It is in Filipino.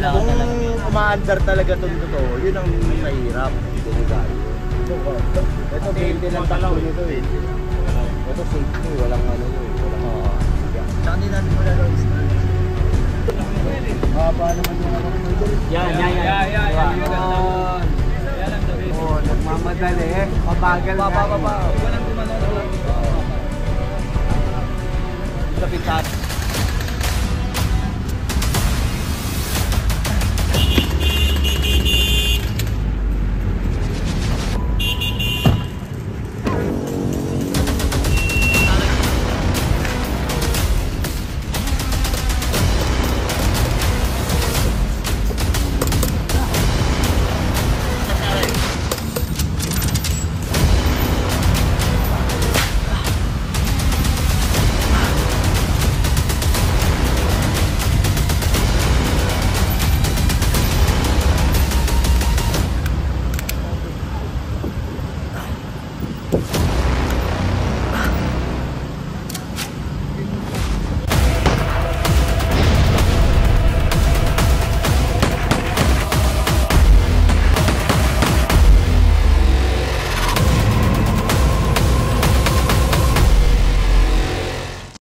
naka-under talaga itong totoo, yun ang mahirap. Delikado. Ito, 20 lang takbo nito eh. Ito, safety, walang ano eh. Walang uh, Tsaka hindi natin mula daw is Haba naman yung ako Yan, yan, yan. yan, yan, yan. Oo, oh, nagmamadali eh. Mabagal Pa, pa, pa, pa. na. Walang gumano. Sa pitat.